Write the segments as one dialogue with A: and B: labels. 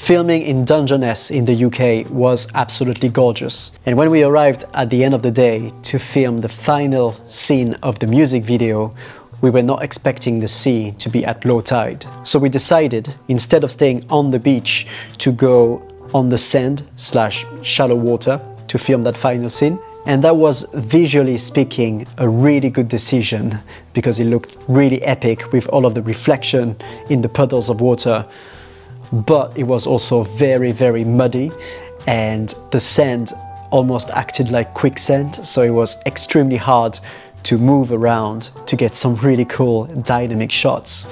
A: Filming in Dungeness in the UK was absolutely gorgeous. And when we arrived at the end of the day to film the final scene of the music video, we were not expecting the sea to be at low tide. So we decided, instead of staying on the beach, to go on the sand slash shallow water to film that final scene. And that was visually speaking a really good decision because it looked really epic with all of the reflection in the puddles of water. But it was also very, very muddy and the sand almost acted like quicksand. So it was extremely hard to move around to get some really cool dynamic shots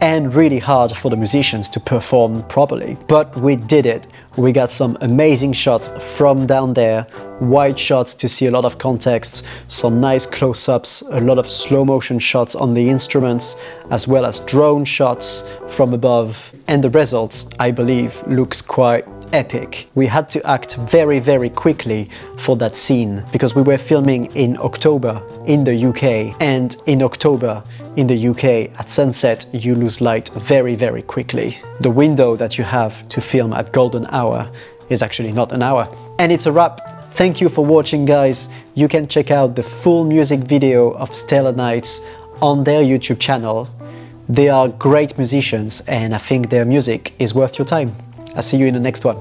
A: and really hard for the musicians to perform properly. But we did it. We got some amazing shots from down there, wide shots to see a lot of context, some nice close-ups, a lot of slow motion shots on the instruments, as well as drone shots from above. And the results, I believe, looks quite epic. We had to act very, very quickly for that scene because we were filming in October in the UK and in October in the UK at sunset you lose light very, very quickly. The window that you have to film at golden hour is actually not an hour. And it's a wrap. Thank you for watching guys. You can check out the full music video of Stellar Knights on their YouTube channel. They are great musicians and I think their music is worth your time. I'll see you in the next one.